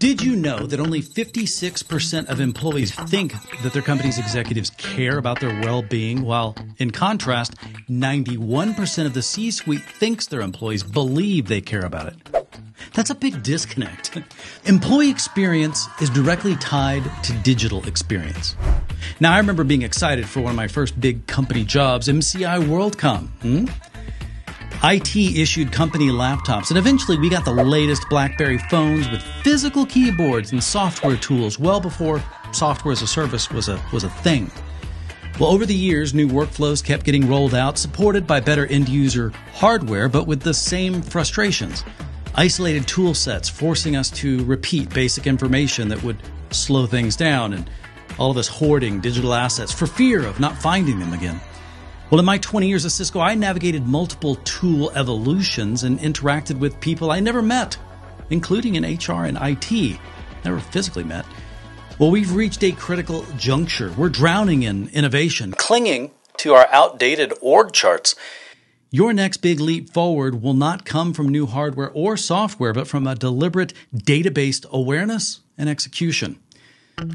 Did you know that only 56% of employees think that their company's executives care about their well being, while in contrast, 91% of the C suite thinks their employees believe they care about it? That's a big disconnect. Employee experience is directly tied to digital experience. Now, I remember being excited for one of my first big company jobs, MCI WorldCom. Hmm? IT issued company laptops, and eventually we got the latest BlackBerry phones with physical keyboards and software tools well before software as a service was a, was a thing. Well, over the years, new workflows kept getting rolled out, supported by better end user hardware, but with the same frustrations. Isolated tool sets forcing us to repeat basic information that would slow things down, and all of us hoarding digital assets for fear of not finding them again. Well, in my 20 years at Cisco, I navigated multiple tool evolutions and interacted with people I never met, including in HR and IT. Never physically met. Well, we've reached a critical juncture. We're drowning in innovation, clinging to our outdated org charts. Your next big leap forward will not come from new hardware or software, but from a deliberate data based awareness and execution.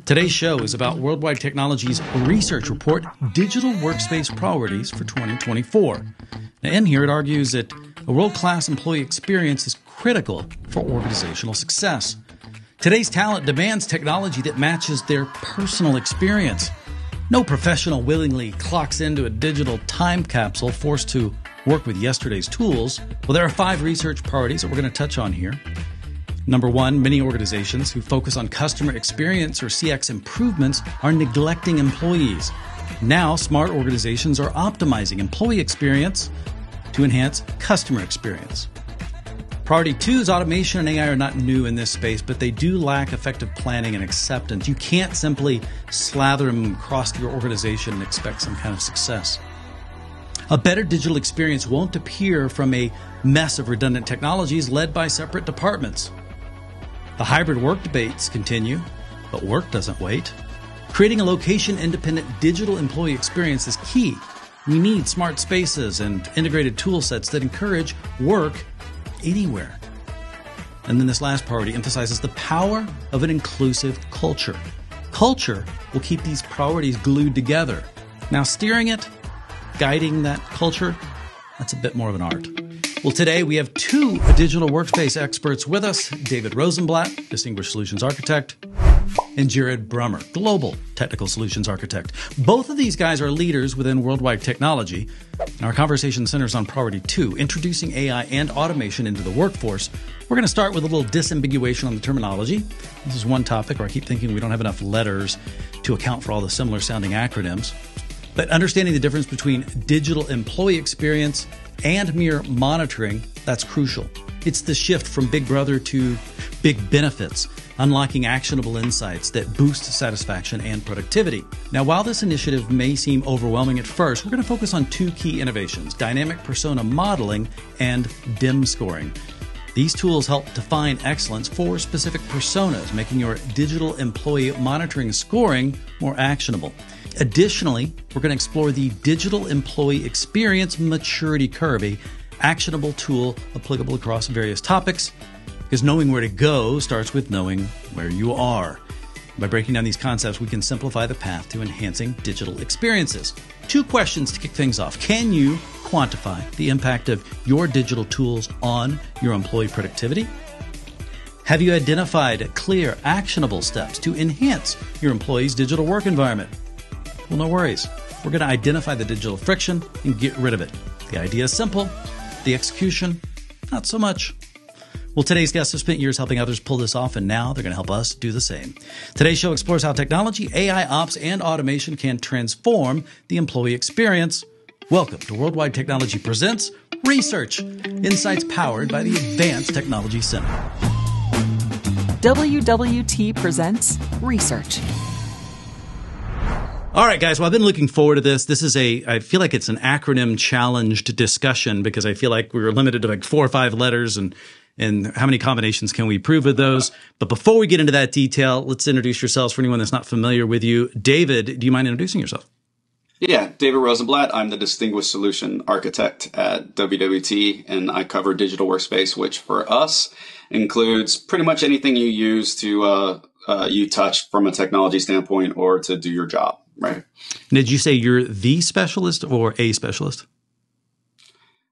Today's show is about Worldwide Technology's research report, Digital Workspace Priorities for 2024. Now, in here, it argues that a world class employee experience is critical for organizational success. Today's talent demands technology that matches their personal experience. No professional willingly clocks into a digital time capsule forced to work with yesterday's tools. Well, there are five research priorities that we're going to touch on here. Number one, many organizations who focus on customer experience or CX improvements are neglecting employees. Now, smart organizations are optimizing employee experience to enhance customer experience. Priority two is automation and AI are not new in this space, but they do lack effective planning and acceptance. You can't simply slather them across your organization and expect some kind of success. A better digital experience won't appear from a mess of redundant technologies led by separate departments. The hybrid work debates continue, but work doesn't wait. Creating a location independent digital employee experience is key. We need smart spaces and integrated tool sets that encourage work anywhere. And then this last priority emphasizes the power of an inclusive culture. Culture will keep these priorities glued together. Now, steering it, guiding that culture, that's a bit more of an art. Well, today we have two digital workspace experts with us David Rosenblatt, Distinguished Solutions Architect, and Jared Brummer, Global Technical Solutions Architect. Both of these guys are leaders within worldwide technology. And Our conversation centers on priority two, introducing AI and automation into the workforce. We're going to start with a little disambiguation on the terminology. This is one topic where I keep thinking we don't have enough letters to account for all the similar sounding acronyms. But understanding the difference between digital employee experience and mere monitoring, that's crucial. It's the shift from Big Brother to Big Benefits, unlocking actionable insights that boost satisfaction and productivity. Now, while this initiative may seem overwhelming at first, we're going to focus on two key innovations dynamic persona modeling and DEM scoring. These tools help define excellence for specific personas, making your digital employee monitoring scoring more actionable. Additionally, we're going to explore the digital employee experience maturity curve, a actionable tool applicable across various topics because knowing where to go starts with knowing where you are. By breaking down these concepts, we can simplify the path to enhancing digital experiences. Two questions to kick things off. Can you quantify the impact of your digital tools on your employee productivity? Have you identified clear, actionable steps to enhance your employees' digital work environment? Well, no worries. We're going to identify the digital friction and get rid of it. The idea is simple, the execution, not so much. Well, today's guests have spent years helping others pull this off, and now they're going to help us do the same. Today's show explores how technology, AI ops, and automation can transform the employee experience. Welcome to Worldwide Technology Presents Research, insights powered by the Advanced Technology Center. WWT presents Research. All right, guys. Well, I've been looking forward to this. This is a, I feel like it's an acronym challenged discussion because I feel like we were limited to like four or five letters and, and how many combinations can we prove with those? But before we get into that detail, let's introduce yourselves for anyone that's not familiar with you. David, do you mind introducing yourself? Yeah, David Rosenblatt. I'm the Distinguished Solution Architect at WWT, and I cover digital workspace, which for us includes pretty much anything you use to uh, uh, you touch from a technology standpoint or to do your job. Right? Did you say you're the specialist or a specialist?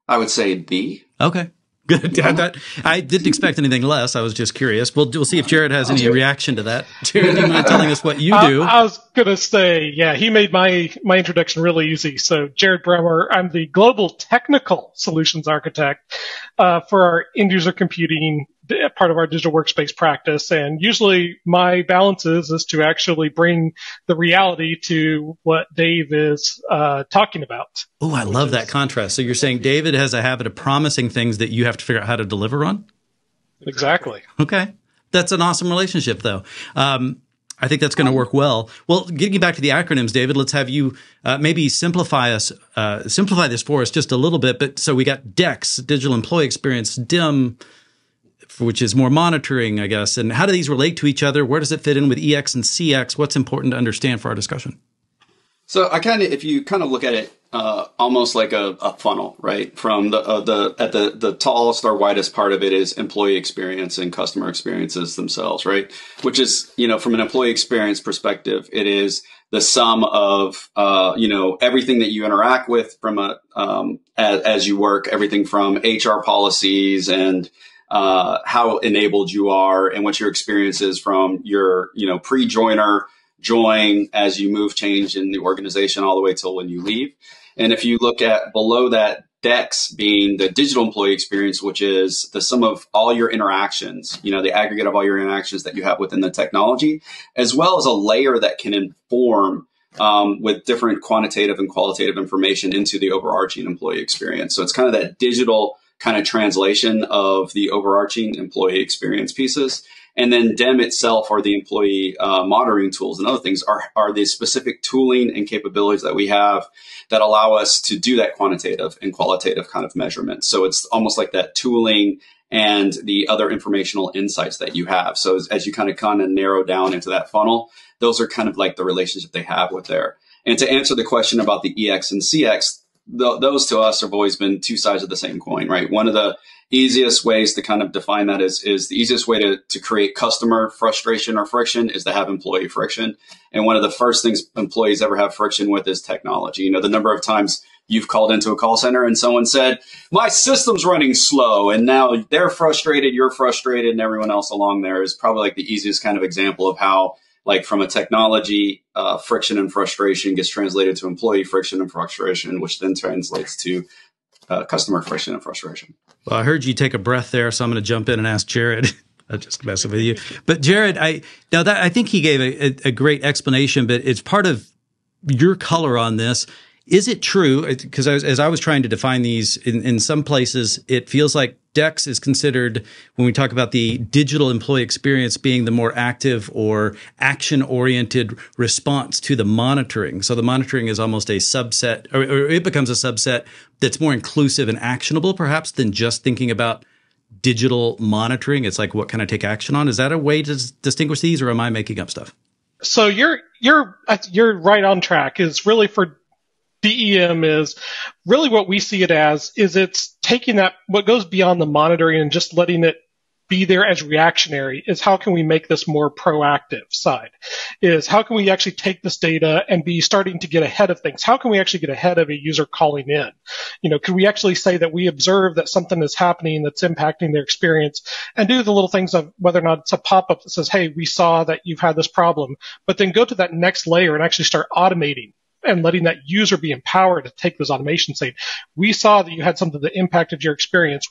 I would say the. Okay. Good. I, thought, I didn't expect anything less. I was just curious. We'll, we'll see if Jared has any reaction to that. Jared, do you mind telling us what you do? I, I was going to say, yeah, he made my, my introduction really easy. So Jared Bremer, I'm the global technical solutions architect uh, for our end user computing part of our digital workspace practice. And usually my balance is, is to actually bring the reality to what Dave is uh, talking about. Oh, I love is, that contrast. So you're saying David has a habit of promising things that you have to figure out how to deliver on? Exactly. Okay. That's an awesome relationship, though. Um, I think that's going to work well. Well, getting back to the acronyms, David, let's have you uh, maybe simplify us, uh, simplify this for us just a little bit. But so we got DEX, Digital Employee Experience, DEM, which is more monitoring, I guess. And how do these relate to each other? Where does it fit in with EX and CX? What's important to understand for our discussion? So I kind of, if you kind of look at it uh, almost like a, a, funnel, right? From the uh, the at the the tallest or widest part of it is employee experience and customer experiences themselves, right? Which is you know from an employee experience perspective, it is the sum of uh, you know everything that you interact with from a um, as, as you work, everything from HR policies and uh, how enabled you are and what your experience is from your, you know, pre-joiner, join as you move change in the organization all the way till when you leave. And if you look at below that DEX being the digital employee experience, which is the sum of all your interactions, you know, the aggregate of all your interactions that you have within the technology, as well as a layer that can inform um, with different quantitative and qualitative information into the overarching employee experience. So it's kind of that digital kind of translation of the overarching employee experience pieces. And then DEM itself are the employee uh, monitoring tools and other things are, are the specific tooling and capabilities that we have that allow us to do that quantitative and qualitative kind of measurement. So it's almost like that tooling and the other informational insights that you have. So as, as you kind of kind of narrow down into that funnel, those are kind of like the relationship they have with there. And to answer the question about the EX and CX, th- those to us have always been two sides of the same coin, right? One of the easiest ways to kind of define that is, is the easiest way to, to create customer frustration or friction is to have employee friction. And one of the first things employees ever have friction with is technology. You know, the number of times you've called into a call center and someone said, my system's running slow. And now they're frustrated, you're frustrated, and everyone else along there is probably like the easiest kind of example of how like from a technology uh, friction and frustration gets translated to employee friction and frustration, which then translates to uh, customer friction and frustration. Well, I heard you take a breath there, so I'm going to jump in and ask Jared. I'm just messing with you, but Jared, I now that I think he gave a, a, a great explanation, but it's part of your color on this is it true? Uh, because as I was trying to define these, in, in some places, it feels like DEX is considered, when we talk about the digital employee experience, being the more active or action oriented response to the monitoring. So the monitoring is almost a subset, or, or it becomes a subset that's more inclusive and actionable, perhaps, than just thinking about digital monitoring. It's like, what can I take action on? Is that a way to distinguish these, or am I making up stuff? So you're you're you're right on track. Is really for DEM is really what we see it as is it's taking that what goes beyond the monitoring and just letting it be there as reactionary is how can we make this more proactive side is how can we actually take this data and be starting to get ahead of things? How can we actually get ahead of a user calling in? You know can we actually say that we observe that something is happening that's impacting their experience and do the little things of whether or not it's a pop-up that says hey we saw that you've had this problem but then go to that next layer and actually start automating and letting that user be empowered to take those automations saying, we saw that you had something that impacted your experience.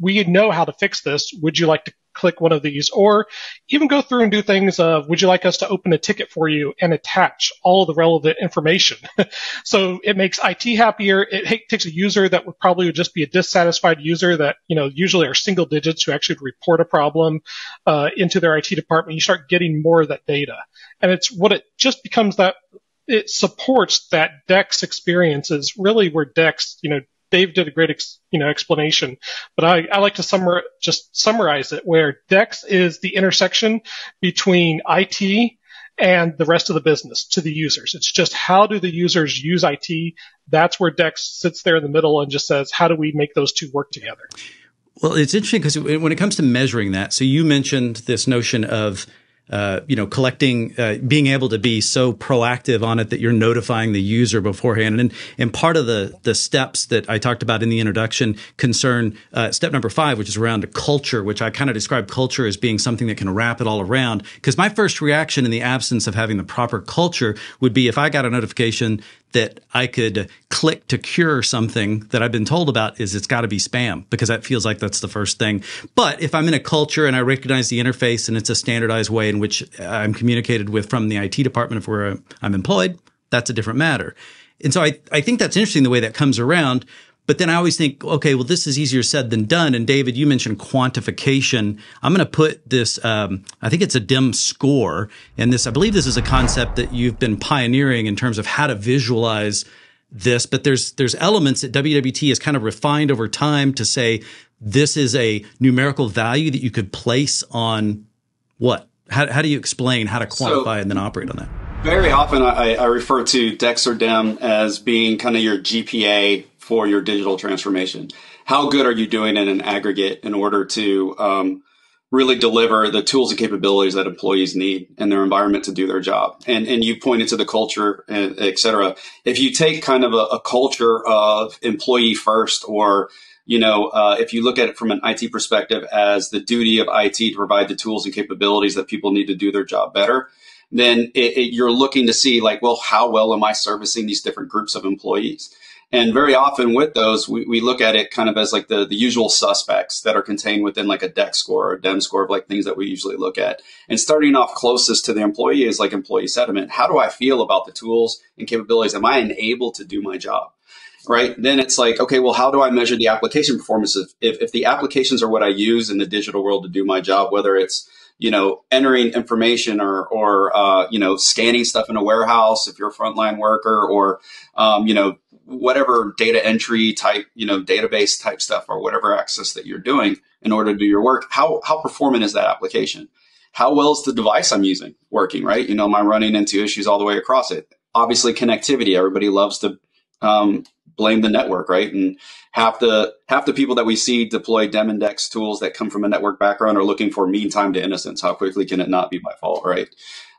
We know how to fix this. Would you like to click one of these or even go through and do things of, would you like us to open a ticket for you and attach all the relevant information? so it makes IT happier. It takes a user that would probably just be a dissatisfied user that, you know, usually are single digits who actually report a problem, uh, into their IT department. You start getting more of that data. And it's what it just becomes that it supports that Dex experiences really where Dex, you know, Dave did a great, ex, you know, explanation, but I, I like to summar, just summarize it where Dex is the intersection between IT and the rest of the business to the users. It's just how do the users use IT? That's where Dex sits there in the middle and just says, how do we make those two work together? Well, it's interesting because when it comes to measuring that, so you mentioned this notion of uh, you know, collecting, uh, being able to be so proactive on it that you're notifying the user beforehand. And, and part of the, the steps that I talked about in the introduction concern, uh, step number five, which is around a culture, which I kind of describe culture as being something that can wrap it all around. Cause my first reaction in the absence of having the proper culture would be if I got a notification that I could click to cure something that I've been told about is it's got to be spam because that feels like that's the first thing. But if I'm in a culture and I recognize the interface and it's a standardized way in which I'm communicated with from the IT department of where I'm employed, that's a different matter. And so I, I think that's interesting the way that comes around. But then I always think, okay, well, this is easier said than done. And David, you mentioned quantification. I'm going to put this, um, I think it's a DEM score. And this, I believe this is a concept that you've been pioneering in terms of how to visualize this. But there's, there's elements that WWT has kind of refined over time to say this is a numerical value that you could place on what? How, how do you explain how to quantify so, and then operate on that? Very often I, I refer to DEX or DEM as being kind of your GPA for your digital transformation. How good are you doing in an aggregate in order to um, really deliver the tools and capabilities that employees need in their environment to do their job? And and you pointed to the culture, et cetera. If you take kind of a, a culture of employee first or you know, uh, if you look at it from an IT perspective as the duty of IT to provide the tools and capabilities that people need to do their job better, then it, it, you're looking to see like, well, how well am I servicing these different groups of employees? And very often with those, we, we look at it kind of as like the, the usual suspects that are contained within like a DEX score or DEM score of like things that we usually look at. And starting off closest to the employee is like employee sentiment. How do I feel about the tools and capabilities? Am I enabled to do my job? Right. Then it's like, okay, well, how do I measure the application performance? If, if, if the applications are what I use in the digital world to do my job, whether it's you know, entering information or, or, uh, you know, scanning stuff in a warehouse if you're a frontline worker or, um, you know, whatever data entry type, you know, database type stuff or whatever access that you're doing in order to do your work, how, how performant is that application? How well is the device I'm using working, right? You know, am I running into issues all the way across it? Obviously connectivity. Everybody loves to, um, blame the network, right? And half the half the people that we see deploy DEM and DEX tools that come from a network background are looking for mean time to innocence. How quickly can it not be my fault, right?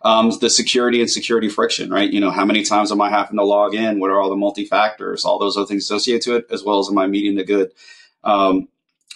Um, the security and security friction, right? You know, how many times am I having to log in? What are all the multi factors? All those other things associated to it, as well as am I meeting the good um,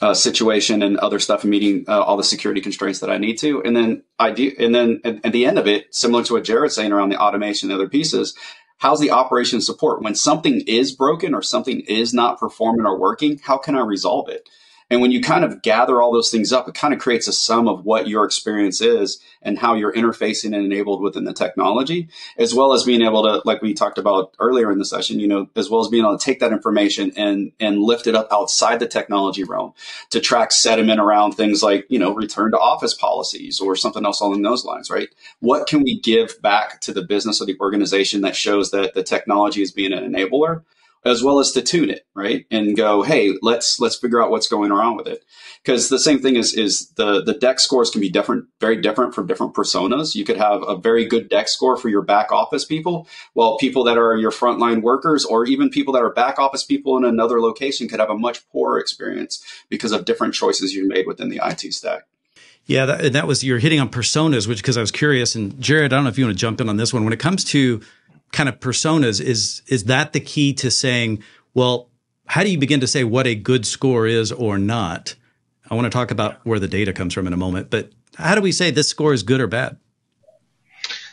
uh, situation and other stuff and meeting uh, all the security constraints that I need to. And then I do, and then at, at, the end of it, similar to what Jared's saying around the automation and other pieces, how's the operation support when something is broken or something is not performing or working? How can I resolve it? And when you kind of gather all those things up, it kind of creates a sum of what your experience is and how you're interfacing and enabled within the technology, as well as being able to, like we talked about earlier in the session, you know, as well as being able to take that information and, and lift it up outside the technology realm to track sediment around things like, you know, return to office policies or something else along those lines, right? What can we give back to the business or the organization that shows that the technology is being an enabler? As well as to tune it, right? And go, hey, let's let's figure out what's going on with it. Because the same thing is is the the DEX scores can be different, very different from different personas. You could have a very good DEX score for your back office people, while people that are your frontline workers or even people that are back office people in another location could have a much poorer experience because of different choices you made within the IT stack. Yeah, that, that was you're hitting on personas, which because I was curious. And Jared, I don't know if you want to jump in on this one. When it comes to kind of personas is is that the key to saying well how do you begin to say what a good score is or not? I want to talk about where the data comes from in a moment but how do we say this score is good or bad?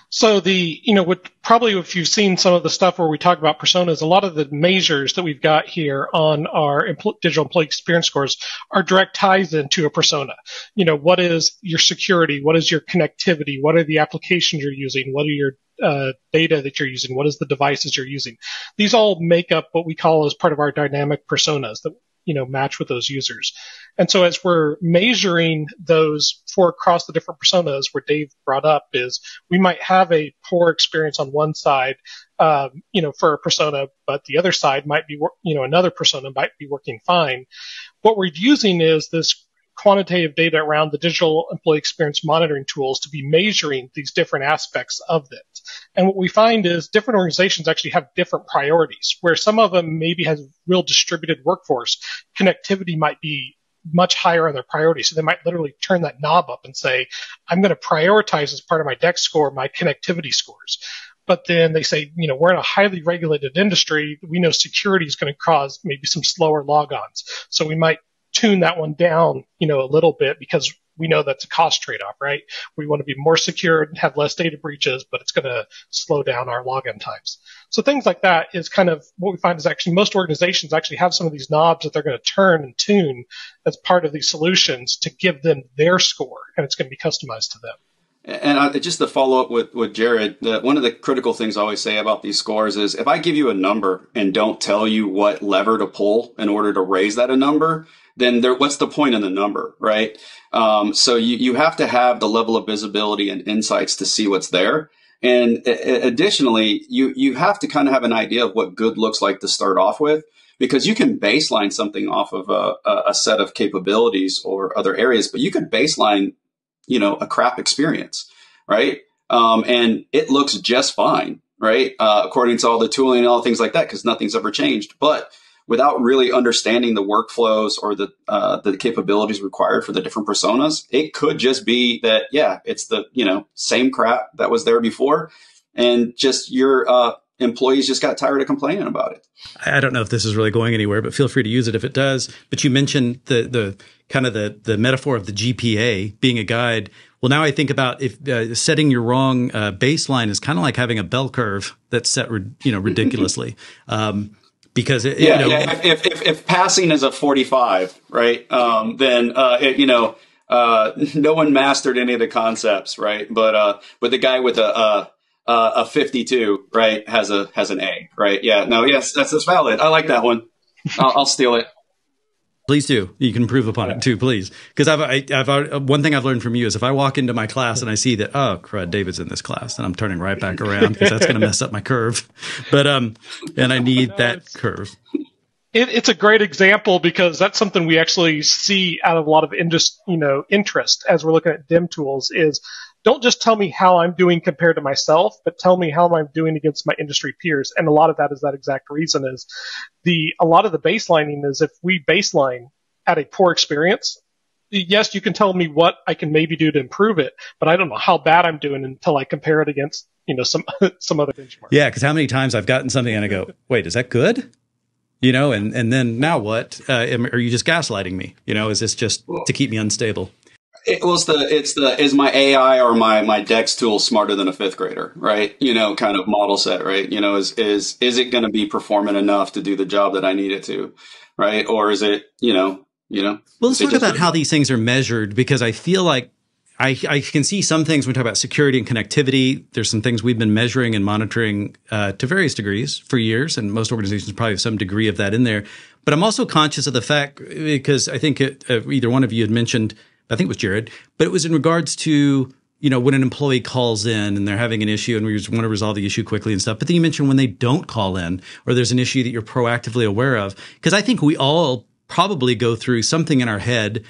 So the you know what probably if you've seen some of the stuff where we talk about personas a lot of the measures that we've got here on our empl- digital employee experience scores are direct ties into a persona. You know what is your security? What is your connectivity? What are the applications you're using? What are your uh, data that you're using? What is the devices you're using? These all make up what we call as part of our dynamic personas that you know match with those users. And so as we're measuring those for across the different personas, where Dave brought up is we might have a poor experience on one side, um, you know, for a persona, but the other side might be, you know, another persona might be working fine. What we're using is this quantitative data around the digital employee experience monitoring tools to be measuring these different aspects of it. And what we find is different organizations actually have different priorities, where some of them maybe has real distributed workforce. Connectivity might be much higher on their priority. So they might literally turn that knob up and say, I'm going to prioritize as part of my DEX score my connectivity scores. But then they say, you know, we're in a highly regulated industry. We know security is going to cause maybe some slower logons. So we might tune that one down, you know, a little bit because we know that's a cost trade-off, right? We want to be more secure and have less data breaches, but it's going to slow down our login times. So things like that is kind of what we find is actually most organizations actually have some of these knobs that they're going to turn and tune as part of these solutions to give them their score, and it's going to be customized to them. And I, just to follow up with, with Jared, the, one of the critical things I always say about these scores is if I give you a number and don't tell you what lever to pull in order to raise that a number, then there, what's the point in the number, right? Um, so you, you have to have the level of visibility and insights to see what's there. And additionally, you, you have to kind of have an idea of what good looks like to start off with because you can baseline something off of a, a set of capabilities or other areas, but you could baseline you know, a crap experience, right? Um, and it looks just fine, right? Uh, according to all the tooling and all things like that, because nothing's ever changed. But without really understanding the workflows or the uh, the capabilities required for the different personas, it could just be that yeah, it's the you know same crap that was there before, and just your uh, employees just got tired of complaining about it. I don't know if this is really going anywhere, but feel free to use it if it does. But you mentioned the the kind of the the metaphor of the GPA being a guide. Well, now I think about if uh, setting your wrong uh, baseline is kind of like having a bell curve that's set, you know, ridiculously. um, because it, yeah, you know, yeah. If, if, if passing is a forty-five, right, um, then uh, it, you know uh, no one mastered any of the concepts, right? But uh, but the guy with a, a uh, a 52, right, has a has an A, right? Yeah, no, yes, that's, that's valid. I like that one. I'll, I'll steal it. Please do. You can improve upon it too, please. Because I've, I, have one thing I've learned from you is if I walk into my class and I see that, oh, crud, David's in this class, and I'm turning right back around because that's going to mess up my curve. But, um, and I need no, that curve. It, it's a great example because that's something we actually see out of a lot of indus, you know, interest as we're looking at DEM tools is don't just tell me how I'm doing compared to myself, but tell me how I'm doing against my industry peers. And a lot of that is that exact reason is the, a lot of the baselining is if we baseline at a poor experience, yes, you can tell me what I can maybe do to improve it, but I don't know how bad I'm doing until I compare it against, you know, some, some other benchmark. Yeah. Cause how many times I've gotten something and I go, wait, is that good? You know, and, and then now what? Uh, am, are you just gaslighting me? You know, is this just to keep me unstable? It was the it's the is my AI or my my Dex tool smarter than a fifth grader, right? You know, kind of model set, right? You know, is is is it going to be performant enough to do the job that I need it to, right? Or is it, you know, you know? Well, let's talk about how these things are measured because I feel like I, I can see some things when we talk about security and connectivity. There's some things we've been measuring and monitoring uh, to various degrees for years, and most organizations probably have some degree of that in there. But I'm also conscious of the fact because I think it, uh, either one of you had mentioned I think it was Jared, but it was in regards to you know when an employee calls in and they're having an issue and we just want to resolve the issue quickly and stuff. But then you mentioned when they don't call in or there's an issue that you're proactively aware of because I think we all probably go through something in our head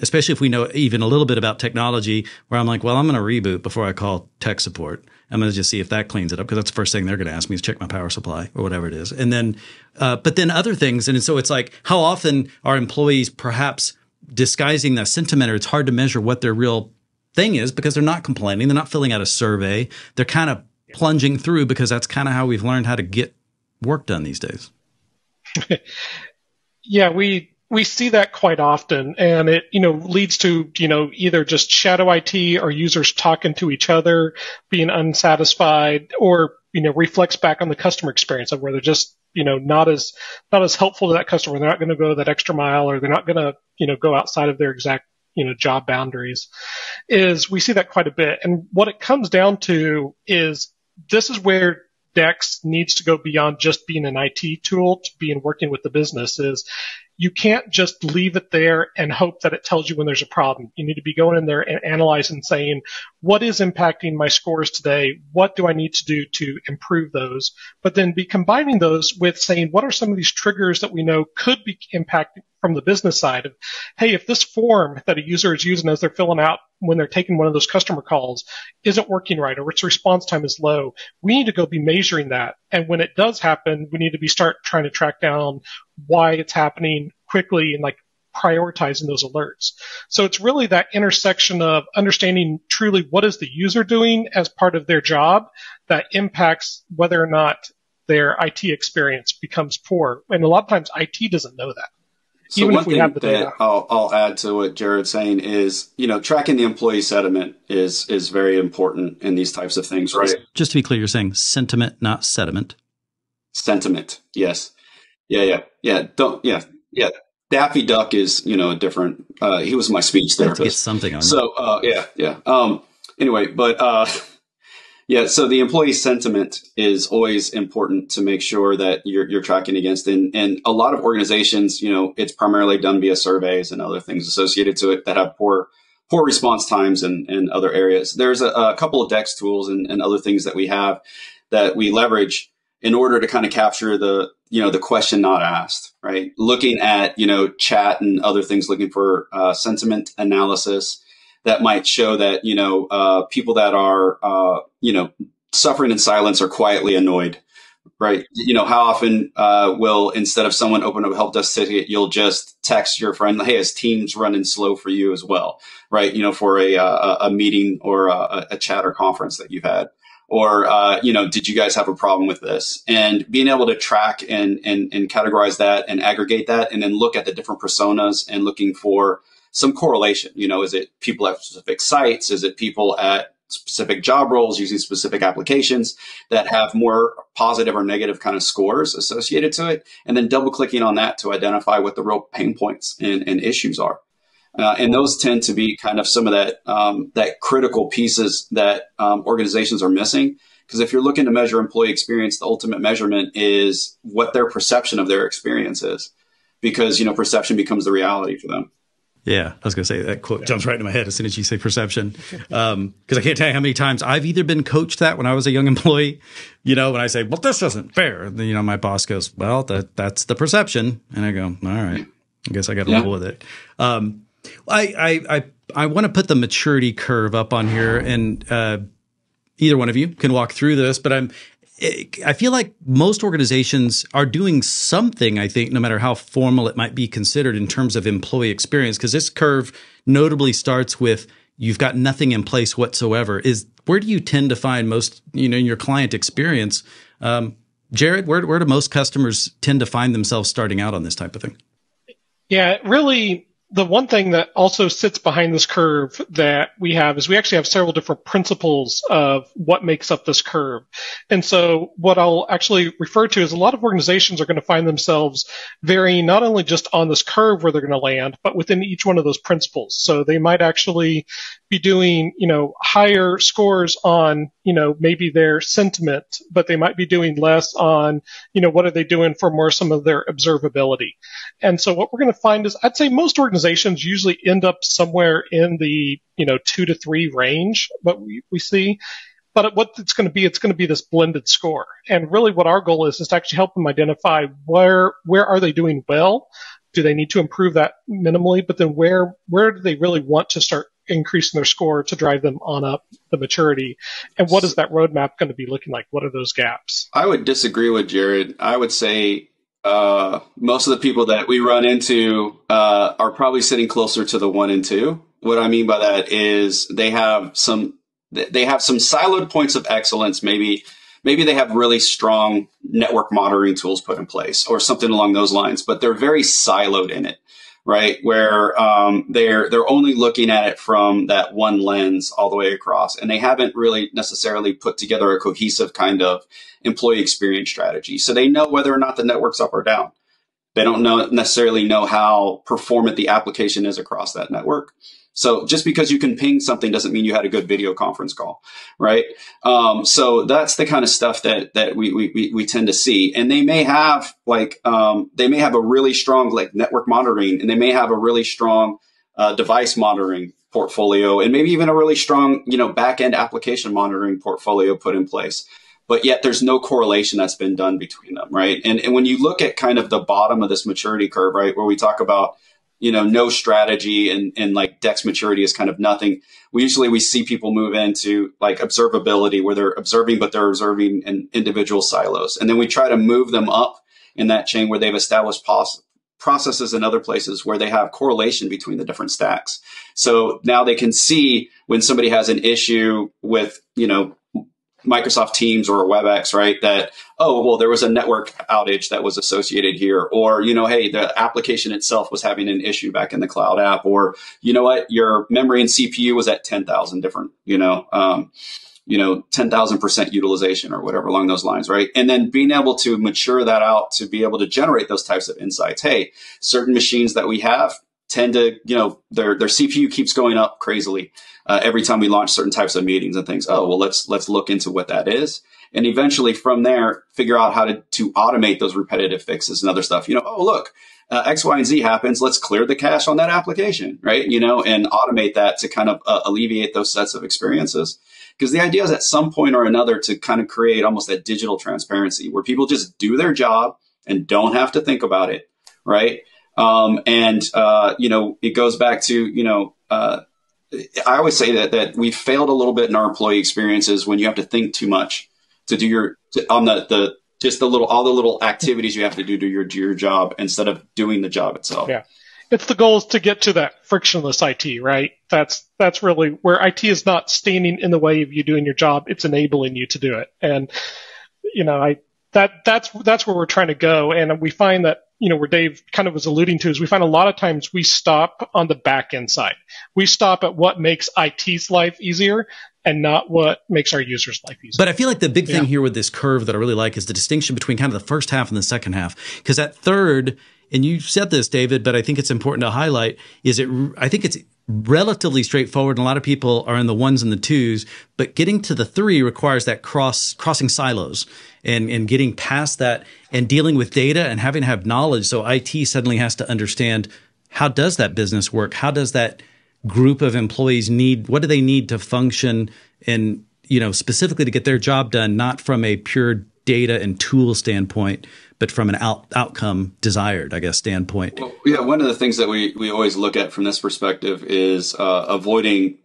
especially if we know even a little bit about technology, where I'm like, well, I'm going to reboot before I call tech support. I'm going to just see if that cleans it up because that's the first thing they're going to ask me is check my power supply or whatever it is. And then, uh, but then other things. And so it's like, how often are employees perhaps disguising that sentiment or it's hard to measure what their real thing is because they're not complaining. They're not filling out a survey. They're kind of plunging through because that's kind of how we've learned how to get work done these days. yeah, we we see that quite often and it you know leads to you know either just shadow IT or users talking to each other being unsatisfied or you know reflects back on the customer experience of where they're just you know not as not as helpful to that customer. They're not going to go that extra mile, or they're not going to you know go outside of their exact you know job boundaries. Is we see that quite a bit, and what it comes down to is this is where Dex needs to go beyond just being an IT tool to being working with the business. Is you can't just leave it there and hope that it tells you when there's a problem. You need to be going in there and analyzing saying, what is impacting my scores today? What do I need to do to improve those? But then be combining those with saying, what are some of these triggers that we know could be impacting from the business side of, hey, if this form that a user is using as they're filling out when they're taking one of those customer calls isn't working right or its response time is low, we need to go be measuring that. And when it does happen, we need to be start trying to track down why it's happening quickly and like prioritizing those alerts. So it's really that intersection of understanding truly what is the user doing as part of their job that impacts whether or not their IT experience becomes poor. And a lot of times IT doesn't know that. So Even one thing that I'll, I'll, add to what Jared's saying is, you know, tracking the employee sentiment is is very important in these types of things, right? Just to be clear, you're saying sentiment, not sediment. Sentiment, yes, yeah, yeah, yeah. Don't, yeah, yeah. Daffy Duck is, you know, a different. Uh, he was my speech therapist. Get something on. So, uh, yeah, yeah. Um, anyway, but uh, yeah, so the employee sentiment is always important to make sure that you're, you're tracking against. And, and a lot of organizations, you know, it's primarily done via surveys and other things associated to it that have poor poor response times and, and other areas. There's a, a couple of DEX tools and, and other things that we have that we leverage in order to kind of capture the you know the question not asked right looking at you know chat and other things looking for uh, sentiment analysis that might show that you know uh, people that are uh, you know suffering in silence are quietly annoyed right? You know how often uh, will instead of someone open up a help desk ticket you'll just text your friend hey is teams running slow for you as well? Right? You know for a, uh, a, a meeting or a, a chat or conference that you've had. Or uh, you know did you guys have a problem with this? And being able to track and, and and categorize that and aggregate that and then look at the different personas and looking for some correlation. You know is it people at specific sites? Is it people at specific job roles using specific applications that have more positive or negative kind of scores associated to it? And then double clicking on that to identify what the real pain points and, and issues are. Uh, and those tend to be kind of some of that um, that critical pieces that um, organizations are missing. Because if you're looking to measure employee experience, the ultimate measurement is what their perception of their experience is, because you know perception becomes the reality for them. Yeah, I was going to say that quote jumps right into my head as soon as you say perception, because um, I can't tell you how many times I've either been coached that when I was a young employee, you know, when I say, "Well, this isn't fair," then you know my boss goes, "Well, that that's the perception," and I go, "All right, I guess I got to yeah. roll with it." Um, I I I, I want to put the maturity curve up on here, and uh, either one of you can walk through this. But I'm I feel like most organizations are doing something. I think, no matter how formal it might be considered in terms of employee experience, because this curve notably starts with you've got nothing in place whatsoever. Is where do you tend to find most, you know, in your client experience? Um, Jared, where where do most customers tend to find themselves starting out on this type of thing? Yeah, really the one thing that also sits behind this curve that we have is we actually have several different principles of what makes up this curve. And so what I'll actually refer to is a lot of organizations are going to find themselves varying not only just on this curve where they're going to land, but within each one of those principles. So they might actually be doing, you know, higher scores on, you know, maybe their sentiment, but they might be doing less on, you know, what are they doing for more some of their observability. And so what we're going to find is I'd say most organizations usually end up somewhere in the, you know, two to three range, but we, we see. But what it's going to be, it's going to be this blended score. And really what our goal is, is to actually help them identify where, where are they doing well? Do they need to improve that minimally? But then where, where do they really want to start increasing their score to drive them on up the maturity? And what is that roadmap going to be looking like? What are those gaps? I would disagree with Jared. I would say uh, most of the people that we run into uh, are probably sitting closer to the one and two. What I mean by that is they have some they have some siloed points of excellence. Maybe maybe they have really strong network monitoring tools put in place or something along those lines, but they're very siloed in it right? Where um, they're they're only looking at it from that one lens all the way across, and they haven't really necessarily put together a cohesive kind of employee experience strategy. So they know whether or not the network's up or down. They don't know necessarily know how performant the application is across that network. So just because you can ping something doesn't mean you had a good video conference call, right? Um, so that's the kind of stuff that that we, we we tend to see, and they may have like um, they may have a really strong like network monitoring, and they may have a really strong uh, device monitoring portfolio, and maybe even a really strong you know back end application monitoring portfolio put in place. but yet there's no correlation that's been done between them, right? And, and when you look at kind of the bottom of this maturity curve, right, where we talk about you know, no strategy and, and like DEX maturity is kind of nothing. We usually we see people move into like observability where they're observing, but they're observing in individual silos. And then we try to move them up in that chain where they've established pos- processes in other places where they have correlation between the different stacks. So now they can see when somebody has an issue with, you know, Microsoft Teams or WebEx, right? That, oh, well, there was a network outage that was associated here. Or, you know, hey, the application itself was having an issue back in the cloud app. Or, you know what, your memory and CPU was at 10,000 different, you know, um, you know, 10,000% utilization or whatever along those lines, right? And then being able to mature that out to be able to generate those types of insights. Hey, certain machines that we have tend to, you know, their, their CPU keeps going up crazily uh, every time we launch certain types of meetings and things. Oh, well, let's let's look into what that is, and eventually from there figure out how to to automate those repetitive fixes and other stuff. You know, oh look, uh, X, Y, and Z happens. Let's clear the cache on that application, right? You know, and automate that to kind of uh, alleviate those sets of experiences. Because the idea is at some point or another to kind of create almost that digital transparency where people just do their job and don't have to think about it, right? Um, and uh, you know, it goes back to you know uh, I always say that that we failed a little bit in our employee experiences when you have to think too much to do your to, on the the just the little all the little activities you have to do to your do your job instead of doing the job itself. Yeah. It's the goal is to get to that frictionless IT, right? That's that's really where IT is not standing in the way of you doing your job. It's enabling you to do it. And you know, I that that's that's where we're trying to go. And we find that you know, where Dave kind of was alluding to is we find a lot of times we stop on the back end side. We stop at what makes IT's life easier and not what makes our users' life easier. But I feel like the big thing yeah. here with this curve that I really like is the distinction between kind of the first half and the second half. Because that third, and you said this, David, but I think it's important to highlight, is it, I think it's relatively straightforward and a lot of people are in the ones and the twos, but getting to the three requires that cross, crossing silos and, and getting past that and dealing with data and having to have knowledge. So IT suddenly has to understand how does that business work? How does that group of employees need, what do they need to function and, you know, specifically to get their job done, not from a pure data and tool standpoint, but from an out, outcome desired, I guess, standpoint. Well, yeah, one of the things that we, we always look at from this perspective is uh, avoiding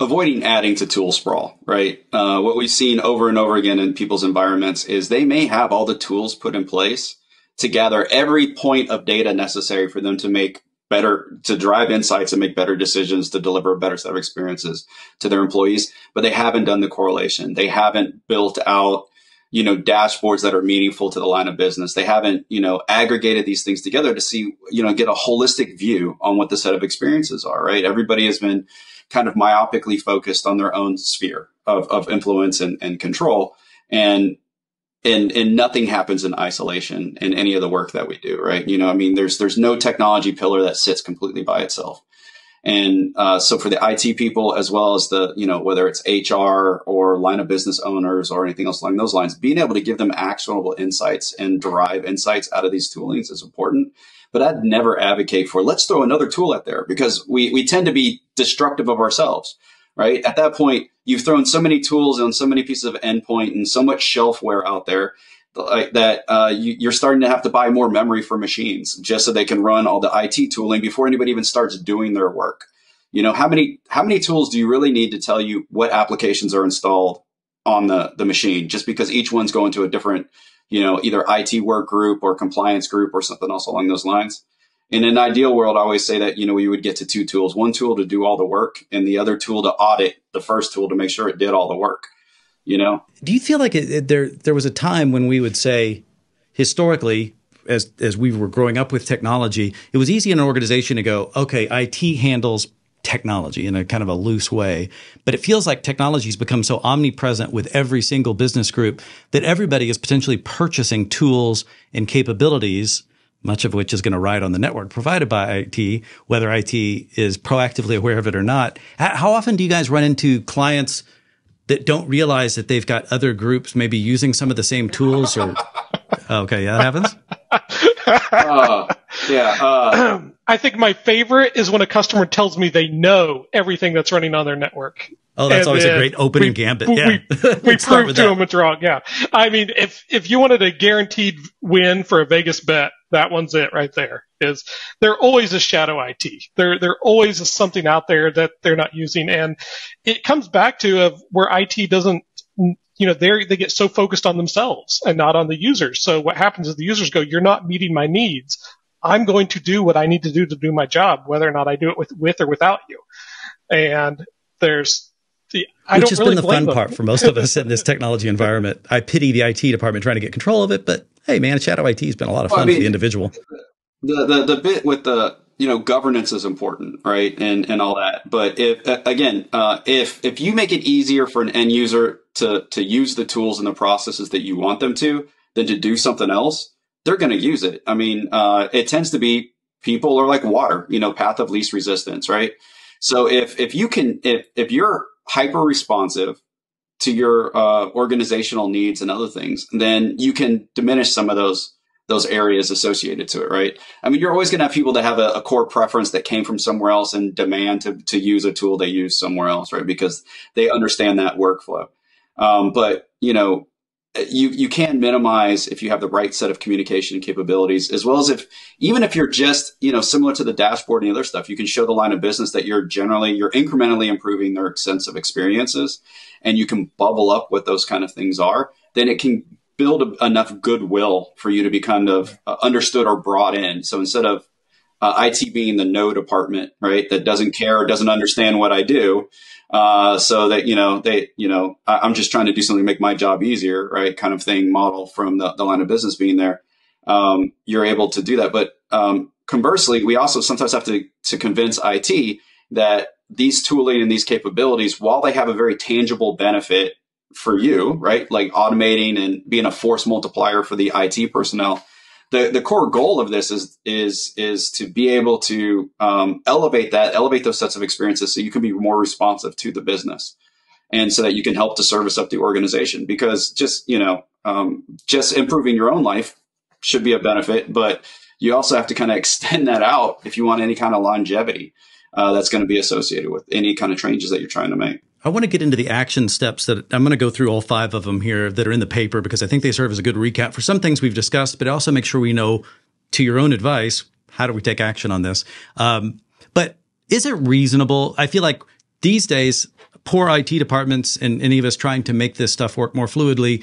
avoiding adding to tool sprawl, right? Uh, what we've seen over and over again in people's environments is they may have all the tools put in place to gather every point of data necessary for them to make better, to drive insights and make better decisions to deliver a better set of experiences to their employees, but they haven't done the correlation. They haven't built out you know dashboards that are meaningful to the line of business they haven't you know aggregated these things together to see you know get a holistic view on what the set of experiences are right everybody has been kind of myopically focused on their own sphere of, of influence and, and control. And, and, and nothing happens in isolation in any of the work that we do, right? You know, I mean, there's, there's no technology pillar that sits completely by itself. And uh, so for the IT people, as well as the, you know, whether it's HR or line of business owners or anything else along those lines, being able to give them actionable insights and derive insights out of these toolings is important. But I'd never advocate for let's throw another tool out there because we, we tend to be destructive of ourselves, right? At that point, you've thrown so many tools on so many pieces of endpoint and so much shelfware out there that uh, you, are starting to have to buy more memory for machines just so they can run all the IT tooling before anybody even starts doing their work. You know, how many how many tools do you really need to tell you what applications are installed on the the machine? Just because each one's going to a different you know, either IT work group or compliance group or something else along those lines. In an ideal world, I always say that, you know, we would get to two tools, one tool to do all the work and the other tool to audit the first tool to make sure it did all the work, you know? Do you feel like it, it, there, there was a time when we would say historically, as, as we were growing up with technology, it was easy in an organization to go, okay, IT handles technology in a kind of a loose way. But it feels like technology has become so omnipresent with every single business group that everybody is potentially purchasing tools and capabilities, much of which is going to ride on the network provided by IT, whether IT is proactively aware of it or not. How often do you guys run into clients that don't realize that they've got other groups maybe using some of the same tools or okay, yeah, that happens. uh, yeah. Uh, I think my favorite is when a customer tells me they know everything that's running on their network. Oh, that's And always a great opening we- gambit. We, Yeah. we, we Let's prove to that. them it's wrong. Yeah. I mean, if, if you wanted a guaranteed win for a Vegas bet, that one's it right there is there always a shadow IT. There, there always is something out there that they're not using. And it comes back to of where IT doesn't, you know, they they get so focused on themselves and not on the users. So what happens is the users go, you're not meeting my needs. I'm going to do what I need to do to do my job, whether or not I do it with, with or without you. And there's the, I Which don't has really been the fun them. part for most of us in this technology environment. I pity the IT department trying to get control of it, but hey, man, Shadow IT has been a lot of Well, I fun for the individual. the, the the bit with the you know governance is important right and and all that. But if again uh, if if you make it easier for an end user to to use the tools and the processes that you want them to than to do something else they're going to use it. I mean uh, it tends to be people are like water you know path of least resistance right? So if if you can if if you're hyper responsive to your uh, organizational needs and other things then you can diminish some of those those areas associated to it, right? I mean, you're always going to have people that have a, a core preference that came from somewhere else and demand to, to use a tool they use somewhere else, right? Because they understand that workflow. Um, but, you know, you, you can minimize if you have the right set of communication capabilities, as well as if, even if you're just, you know, similar to the dashboard and the other stuff, you can show the line of business that you're generally, you're incrementally improving their sense of experiences and you can bubble up what those kind of things are, then it can build a, enough goodwill for you to be kind of uh, understood or brought in. So instead of uh, IT being the no department, right, that doesn't care or doesn't understand what I do, uh, so that you know they, you know, I, I'm just trying to do something to make my job easier, right, kind of thing. Model from the, the line of business being there, um, you're able to do that. But um, conversely, we also sometimes have to to convince IT that these tooling and these capabilities, while they have a very tangible benefit for you, right? Like automating and being a force multiplier for the IT personnel. The, the core goal of this is is is to be able to um, elevate that, elevate those sets of experiences, so you can be more responsive to the business, and so that you can help to service up the organization. Because just you know, um, just improving your own life should be a benefit, but you also have to kind of extend that out if you want any kind of longevity uh, that's going to be associated with any kind of changes that you're trying to make. I want to get into the action steps that I'm going to go through all five of them here that are in the paper because I think they serve as a good recap for some things we've discussed, but also make sure we know to your own advice, how do we take action on this? Um, but is it reasonable? I feel like these days, poor IT departments and any of us trying to make this stuff work more fluidly,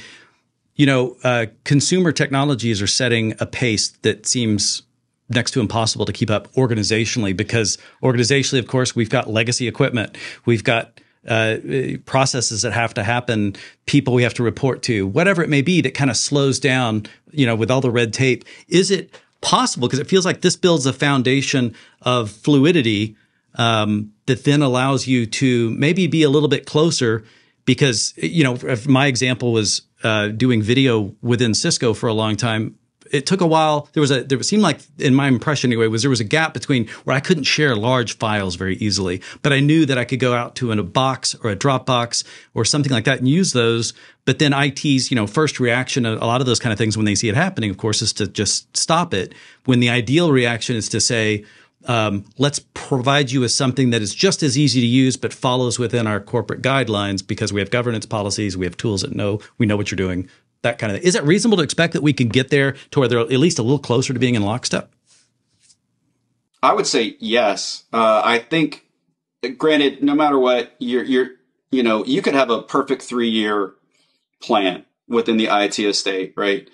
you know, uh, consumer technologies are setting a pace that seems next to impossible to keep up organizationally because organizationally, of course, we've got legacy equipment. We've got uh, processes that have to happen, people we have to report to, whatever it may be that kind of slows down, you know, with all the red tape. Is it possible? Because it feels like this builds a foundation of fluidity um, that then allows you to maybe be a little bit closer. Because you know, if my example was uh, doing video within Cisco for a long time, it took a while. There was a there seemed like in my impression anyway was there was a gap between where I couldn't share large files very easily, but I knew that I could go out to in a box or a Dropbox or something like that and use those. But then IT's you know first reaction a lot of those kind of things when they see it happening, of course, is to just stop it. When the ideal reaction is to say. Um, let's provide you with something that is just as easy to use, but follows within our corporate guidelines because we have governance policies, we have tools that know we know what you're doing that kind of thing. Is it reasonable to expect that we can get there to where they're at least a little closer to being in lockstep? I would say yes. Uh, I think, granted, no matter what, you're, you're, you know, you could have a perfect three year plan within the IT estate, right?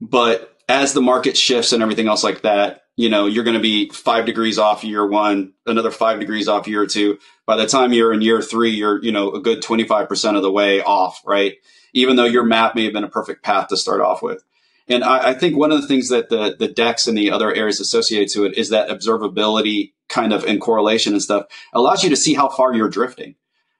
But as the market shifts and everything else like that, you know, you're going to be five degrees off year one, another five degrees off year two. By the time you're in year three, you're, you know, a good 25% of the way off, right? Even though your map may have been a perfect path to start off with. And I, I, think one of the things that the, the DEX and the other areas associated to it is that observability kind of in correlation and stuff allows you to see how far you're drifting,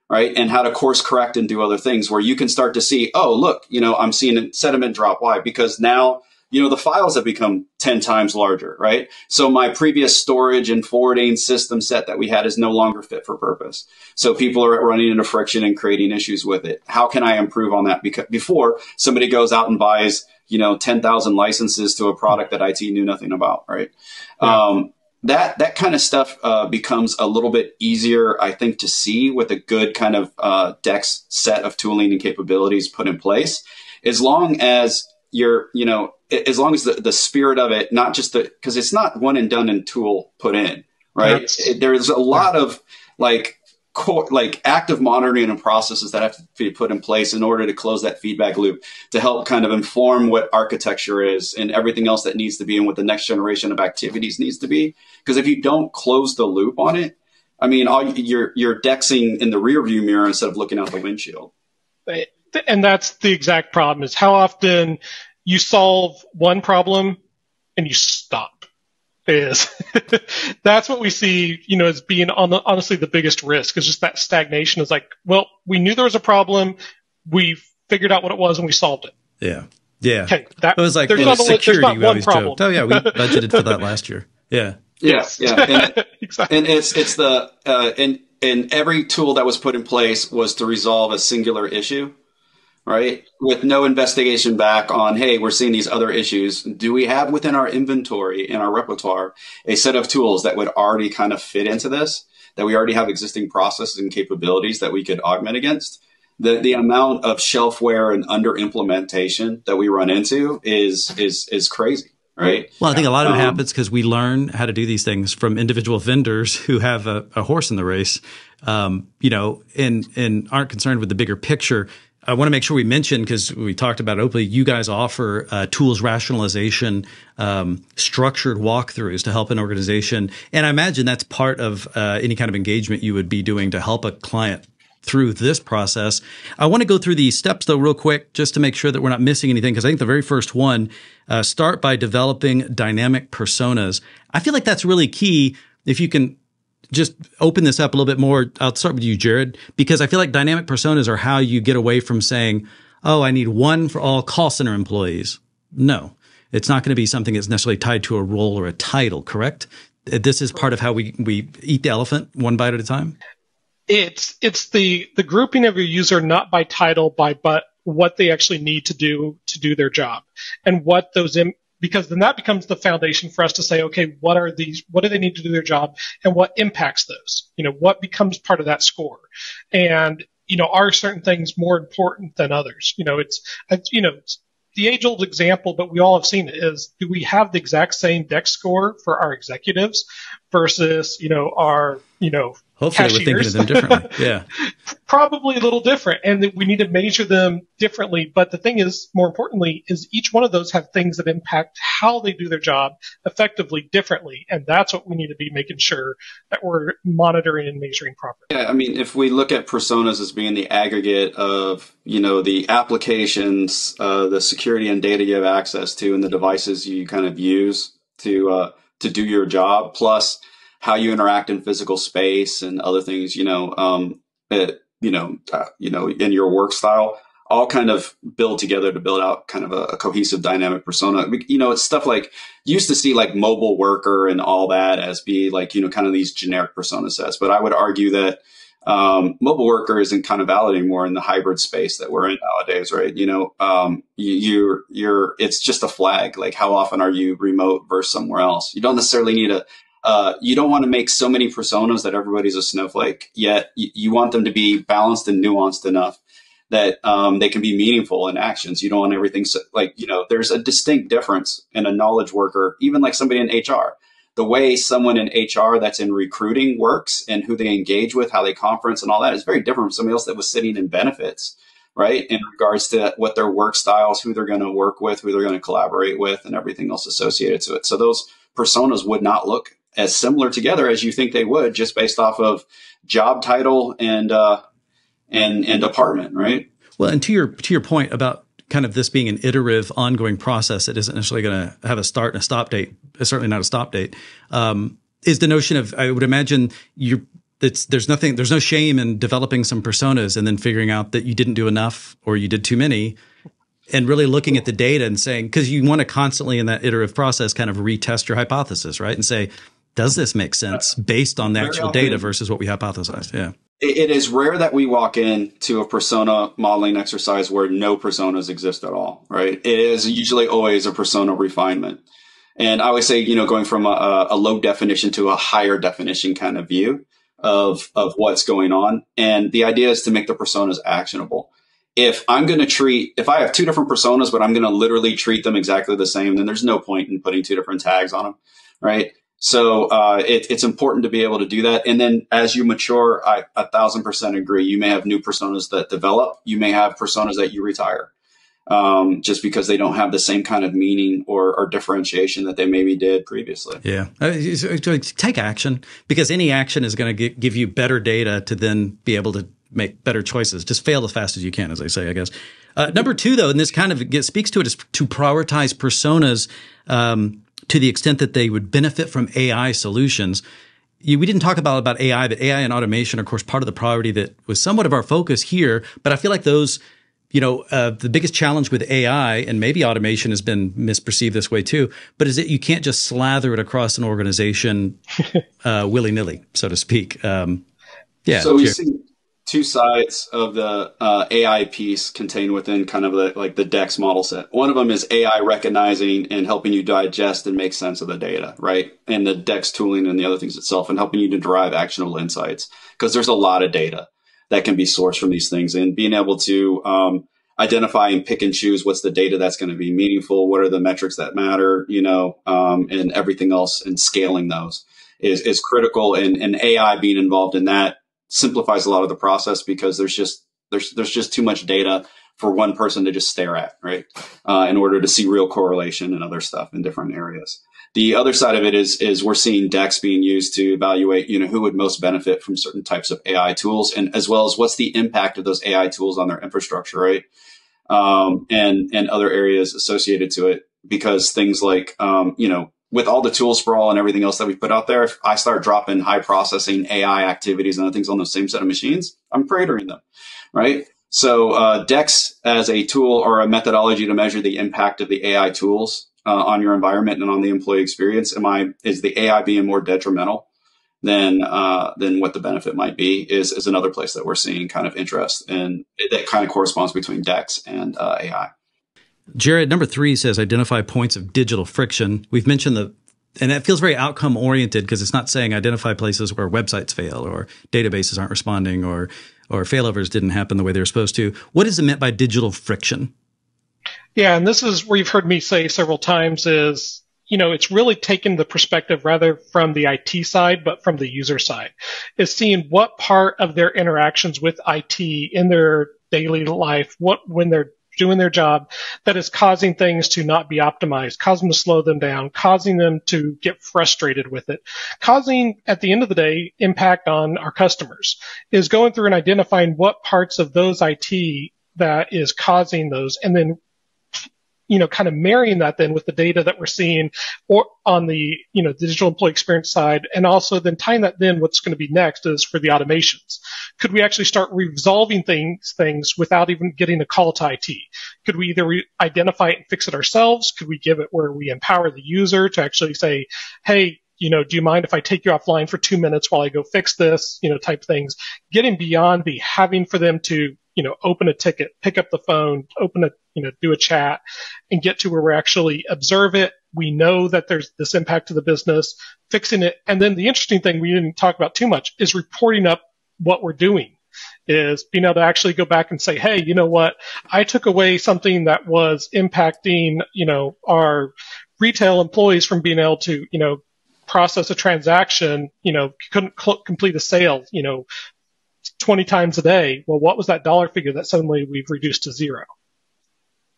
right? And how to course correct and do other things where you can start to see, oh, look, you know, I'm seeing sentiment drop. Why? Because now, you know, the files have become 10 times larger, right? So my previous storage and forwarding system set that we had is no longer fit for purpose. So people are running into friction and creating issues with it. How can I improve on that? Because before somebody goes out and buys you know, 10,000 licenses to a product that IT knew nothing about, right? Yeah. Um, that that kind of stuff uh, becomes a little bit easier, I think, to see with a good kind of uh, DEX set of tooling and capabilities put in place, as long as you're, you know, as long as the, the spirit of it, not just the because it's not one and done and tool put in, right? It, there's a lot of like core, like active monitoring and processes that have to be put in place in order to close that feedback loop to help kind of inform what architecture is and everything else that needs to be and what the next generation of activities needs to be. Because if you don't close the loop on it, I mean, all you're you're dexing in the rear view mirror instead of looking out the windshield. And that's the exact problem: is how often you solve one problem and you stop is that's what we see, you know, as being on the, honestly the biggest risk is just that stagnation is like, well, we knew there was a problem. We figured out what it was and we solved it. Yeah. Yeah. Okay. That, it was like there's, not, security, there's not one problem. Joked. Oh yeah. We budgeted for that last year. Yeah. Yes. Yeah. And, exactly. and it's, it's the, uh, and, and every tool that was put in place was to resolve a singular issue right? With no investigation back on, hey, we're seeing these other issues. Do we have within our inventory, in our repertoire, a set of tools that would already kind of fit into this? That we already have existing processes and capabilities that we could augment against? The, the amount of shelfware and under implementation that we run into is is is crazy right? Well, I think a lot of it happens because we learn how to do these things from individual vendors who have a, a horse in the race, um, you know, and and aren't concerned with the bigger picture. I want to make sure we mention because we talked about it openly. You guys offer uh, tools rationalization, um, structured walkthroughs to help an organization, and I imagine that's part of uh, any kind of engagement you would be doing to help a client through this process. I want to go through these steps though, real quick, just to make sure that we're not missing anything. Because I think the very first one, uh, start by developing dynamic personas. I feel like that's really key. If you can just open this up a little bit more. I'll start with you, Jared, because I feel like dynamic personas are how you get away from saying, oh, I need one for all call center employees. No, it's not going to be something that's necessarily tied to a role or a title, correct? Uh, this is part of how we, we eat the elephant one bite at a time. It's it's the the grouping of your user not by title, by but what they actually need to do to do their job, and what those Im- because then that becomes the foundation for us to say, okay, what are these, what do they need to do their job and what impacts those? You know, what becomes part of that score? And, you know, are certain things more important than others? You know, it's, you know, it's the age old example, but we all have seen it is do we have the exact same DEX score for our executives versus, you know, our, you know, Hopefully, cashiers. we're thinking of them differently. Yeah. Probably a little different, and we need to measure them differently. But the thing is, more importantly, is each one of those have things that impact how they do their job effectively differently, and that's what we need to be making sure that we're monitoring and measuring properly. Yeah, I mean, if we look at personas as being the aggregate of you know the applications, uh, the security and data you have access to, and the devices you kind of use to uh, to do your job, plus how you interact in physical space and other things, you know, um, it, you know, uh, you know, in your work style, all kind of build together to build out kind of a, a, cohesive dynamic persona. You know, it's stuff like used to see like mobile worker and all that as be like, you know, kind of these generic persona sets. But I would argue that um, mobile worker isn't kind of valid anymore in the hybrid space that we're in nowadays, right? You know, um, you, you're, you're, it's just a flag. Like how often are you remote versus somewhere else? You don't necessarily need a, uh, you don't want to make so many personas that everybody's a snowflake. Yet you, want them to be balanced and nuanced enough that um, they can be meaningful in actions. You don't want everything so, like you know. There's a distinct difference in a knowledge worker, even like somebody in HR. The way someone in HR that's in recruiting works and who they engage with, how they conference, and all that is very different from somebody else that was sitting in benefits right? In regards to what their work styles, who they're going to work with, who they're going to collaborate with, and everything else associated to it. So those personas would not look as similar together as you think they would, just based off of job title and uh, and and department, right? Well, and to your to your point about kind of this being an iterative, ongoing process that isn't necessarily going to have a start and a stop date. It's Certainly not a stop date. Um, is the notion of I would imagine you it's there's nothing there's no shame in developing some personas and then figuring out that you didn't do enough or you did too many and really looking at the data and saying because you want to constantly in that iterative process kind of retest your hypothesis right and say does this make sense uh, based on the actual data versus what we hypothesized? Yeah. It is rare that we walk into a persona modeling exercise where no personas exist at all, right? It is usually always a persona refinement. And I always say, you know, going from a, a low definition to a higher definition kind of view of, of what's going on. And the idea is to make the personas actionable. If I'm going to treat, if I have two different personas, but I'm going to literally treat them exactly the same, then there's no point in putting two different tags on them. Right. So uh, it, it's important to be able to do that. And then as you mature, I a thousand percent agree. You may have new personas that develop. You may have personas that you retire um, just because they don't have the same kind of meaning or, or differentiation that they maybe did previously. Yeah. Uh, take action because any action is going to give you better data to then be able to make better choices. Just fail as fast as you can, as I say, I guess. Uh, number two, though, and this kind of gets, speaks to it, is to prioritize personas um, to the extent that they would benefit from AI solutions. You, we didn't talk about about AI, but AI and automation, are, of course, part of the priority that was somewhat of our focus here. But I feel like those you know, uh, the biggest challenge with AI and maybe automation has been misperceived this way too, but is that you can't just slather it across an organization uh, willy nilly, so to speak. Um, yeah. So we see two sides of the uh, AI piece contained within kind of the, like the DEX model set. One of them is AI recognizing and helping you digest and make sense of the data, right? And the DEX tooling and the other things itself and helping you to derive actionable insights because there's a lot of data that can be sourced from these things and being able to um, identify and pick and choose what's the data that's going to be meaningful, what are the metrics that matter, you know, um, and everything else and scaling those is, is critical. And, and AI being involved in that simplifies a lot of the process because there's just, there's, there's just too much data for one person to just stare at, right? Uh, in order to see real correlation and other stuff in different areas. The other side of it is is we're seeing DEX being used to evaluate, you know, who would most benefit from certain types of AI tools, and as well as what's the impact of those AI tools on their infrastructure, right? Um, and and other areas associated to it, because things like, um, you know, with all the tool sprawl and everything else that we put out there, if I start dropping high processing AI activities and other things on the same set of machines, I'm cratering them, right? So uh, DEX as a tool or a methodology to measure the impact of the AI tools uh, on your environment and on the employee experience? Am I is the AI being more detrimental than uh, than what the benefit might be? Is is another place that we're seeing kind of interest and that kind of corresponds between DEX and uh, AI. Jared, number three says identify points of digital friction. We've mentioned the and that feels very outcome oriented because it's not saying identify places where websites fail or databases aren't responding or or failovers didn't happen the way they're supposed to. What is it meant by digital friction? Yeah, and this is where you've heard me say several times is, you know, it's really taken the perspective rather from the IT side, but from the user side, is seeing what part of their interactions with IT in their daily life, what when they're doing their job that is causing things to not be optimized, causing them to slow them down, causing them to get frustrated with it, causing at the end of the day impact on our customers is going through and identifying what parts of those IT that is causing those and then you know, kind of marrying that then with the data that we're seeing or on the, you know, digital employee experience side and also then tying that then what's going to be next is for the automations. Could we actually start resolving things, things without even getting a call to IT? Could we either re- identify it and fix it ourselves? Could we give it where we empower the user to actually say, Hey, you know, do you mind if I take you offline for two minutes while I go fix this, you know, type things, getting beyond the having for them to you know, open a ticket, pick up the phone, open a, you know, do a chat and get to where we actually observe it. We know that there's this impact to the business, fixing it. And then the interesting thing we didn't talk about too much is reporting up what we're doing is being able to actually go back and say, Hey, you know what? I took away something that was impacting, you know, our retail employees from being able to, you know, process a transaction, you know, couldn't cl- complete a sale, you know, 20 times a day. Well, what was that dollar figure that suddenly we've reduced to zero?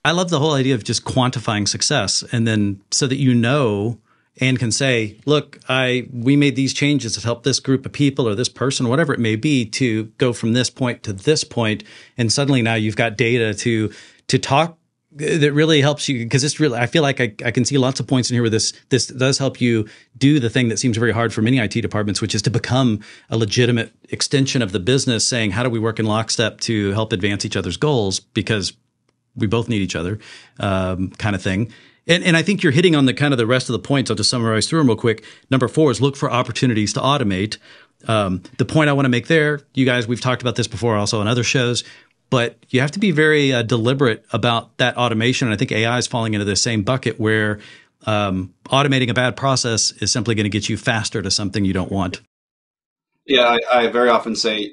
I love the whole idea of just quantifying success and then so that you know and can say, look, I we made these changes to help this group of people or this person, whatever it may be, to go from this point to this point, and suddenly now you've got data to to talk that really helps you because it's really I feel like I, I can see lots of points in here where this this does help you do the thing that seems very hard for many IT departments, which is to become a legitimate extension of the business, saying how do we work in lockstep to help advance each other's goals because we both need each other, um, kind of thing. And, and I think you're hitting on the kind of the rest of the points. I'll just summarize through them real quick. Number four is look for opportunities to automate. Um, the point I want to make there, you guys, we've talked about this before also on other shows but you have to be very uh, deliberate about that automation. And I think AI is falling into the same bucket where um, automating a bad process is simply going to get you faster to something you don't want. Yeah, I, I very often say,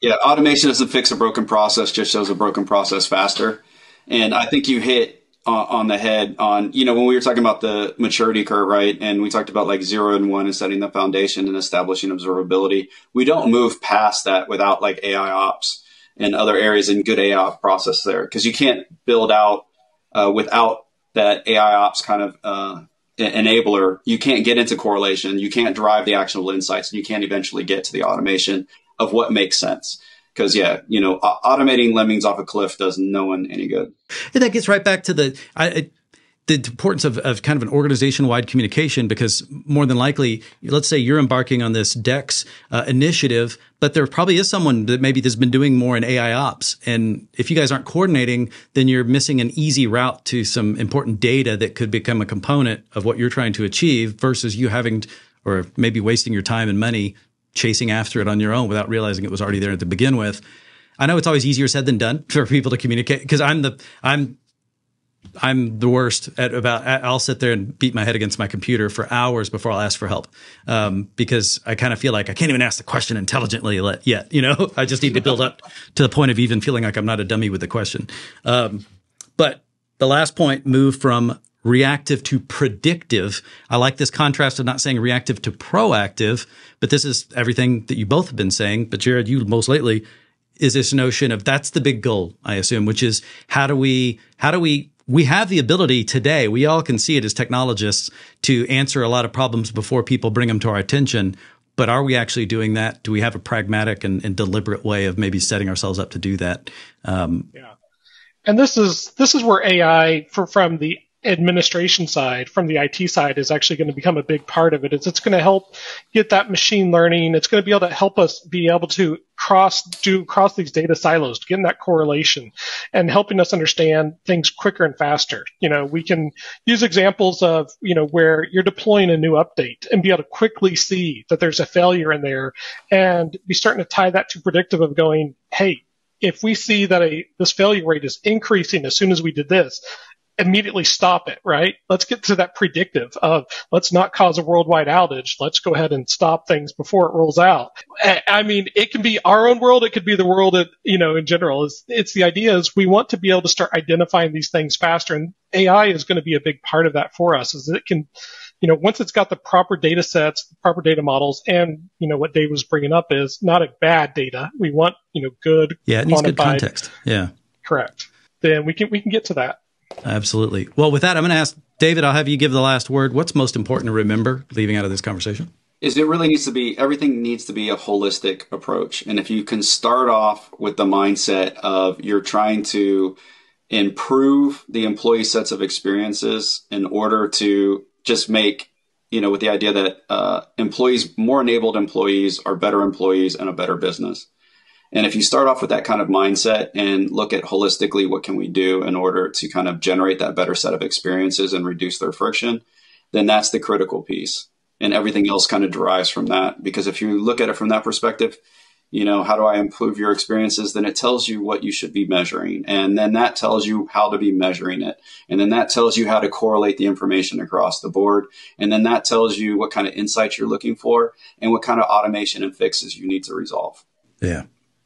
yeah, automation doesn't fix a broken process, just shows a broken process faster. And I think you hit on the head on, you know, when we were talking about the maturity curve, right? And we talked about like zero and one and setting the foundation and establishing observability. We don't move past that without like AI ops and other areas and good AI ops process there because you can't build out uh, without that AI ops kind of uh, enabler. You can't get into correlation. You can't drive the actionable insights and you can't eventually get to the automation of what makes sense because yeah, you know, automating lemmings off a cliff does no one any good. And that gets right back to the I, the importance of, of kind of an organization wide communication because more than likely, let's say you're embarking on this DEX uh, initiative, but there probably is someone that maybe has been doing more in AI ops. And if you guys aren't coordinating, then you're missing an easy route to some important data that could become a component of what you're trying to achieve versus you having, or maybe wasting your time and money chasing after it on your own without realizing it was already there to begin with. I know it's always easier said than done for people to communicate because I'm the I'm I'm the worst at about I'll sit there and beat my head against my computer for hours before I'll ask for help um, because I kind of feel like I can't even ask the question intelligently yet. You know, I just need to build up to the point of even feeling like I'm not a dummy with the question. Um, but the last point, move from reactive to predictive. I like this contrast of not saying reactive to proactive, but this is everything that you both have been saying. But Jared, you most lately is this notion of that's the big goal, I assume, which is how do we, how do we, we have the ability today, we all can see it as technologists to answer a lot of problems before people bring them to our attention. But are we actually doing that? Do we have a pragmatic and, and deliberate way of maybe setting ourselves up to do that? Um, yeah. And this is this is where AI for, from the administration side, from the IT side, is actually going to become a big part of it. Is it's going to help get that machine learning. It's going to be able to help us be able to cross do cross these data silos, getting that correlation, and helping us understand things quicker and faster. You know, we can use examples of you know where you're deploying a new update and be able to quickly see that there's a failure in there, and be starting to tie that to predictive of going, hey, if we see that a this failure rate is increasing as soon as we did this, immediately stop it, right? Let's get to that predictive of let's not cause a worldwide outage. Let's go ahead and stop things before it rolls out. I mean, it can be our own world. It could be the world that, you know, in general. It's, it's the idea is we want to be able to start identifying these things faster. And AI is going to be a big part of that for us is it can, you know, once it's got the proper data sets, the proper data models, and, you know, what Dave was bringing up is not a bad data. We want, you know, good. Yeah, it needs good context. Yeah. Correct. Then we can, we can get to that. Absolutely. Well, with that, I'm going to ask David, I'll have you give the last word. What's most important to remember leaving out of this conversation? Is it really needs to be, everything needs to be a holistic approach. And if you can start off with the mindset of you're trying to improve the employee sets of experiences in order to just make, you know, with the idea that uh, employees, more enabled employees are better employees and a better business. And if you start off with that kind of mindset and look at holistically what can we do in order to kind of generate that better set of experiences and reduce their friction, then that's the critical piece. And everything else kind of derives from that. Because if you look at it from that perspective, you know, how do I improve your experiences? Then it tells you what you should be measuring. And then that tells you how to be measuring it. And then that tells you how to correlate the information across the board. And then that tells you what kind of insights you're looking for and what kind of automation and fixes you need to resolve. Yeah.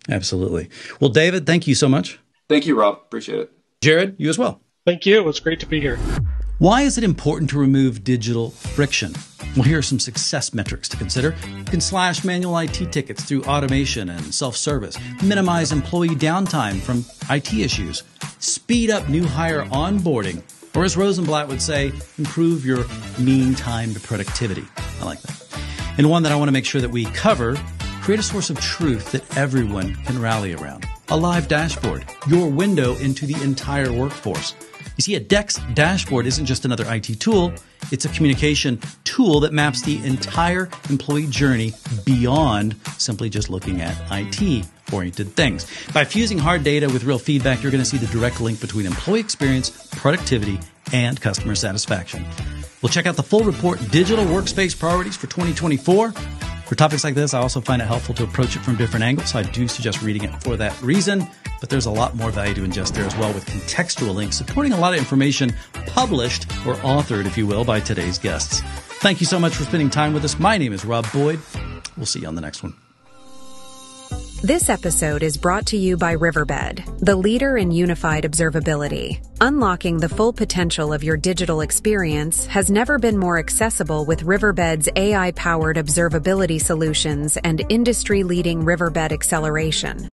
Absolutely. Well, David, thank you so much. Thank you, Robb. Appreciate it. Jared, you as well. Thank you. It was great to be here. Why is it important to remove digital friction? Well, here are some success metrics to consider. You can slash manual IT tickets through automation and self service, minimize employee downtime from IT issues, speed up new hire onboarding, or as Rosenblatt would say, improve your mean time to productivity. I like that. And one that I want to make sure that we cover Create a source of truth that everyone can rally around. A live dashboard, your window into the entire workforce. You see, a DEX dashboard isn't just another IT tool, it's a communication tool that maps the entire employee journey beyond simply just looking at IT oriented things. By fusing hard data with real feedback, you're going to see the direct link between employee experience, productivity, and customer satisfaction. We'll check out the full report Digital Workspace Priorities for 2024 For topics like this, I also find it helpful to approach it from different angles. So I do suggest reading it for that reason, but there's a lot more value to ingest there as well with contextual links supporting a lot of information published or authored, if you will, by today's guests. Thank you so much for spending time with us. My name is Robb Boyd. We'll see you on the next one. This episode is brought to you by Riverbed, the leader in unified observability. Unlocking the full potential of your digital experience has never been more accessible with Riverbed's AI powered observability solutions and industry leading Riverbed acceleration.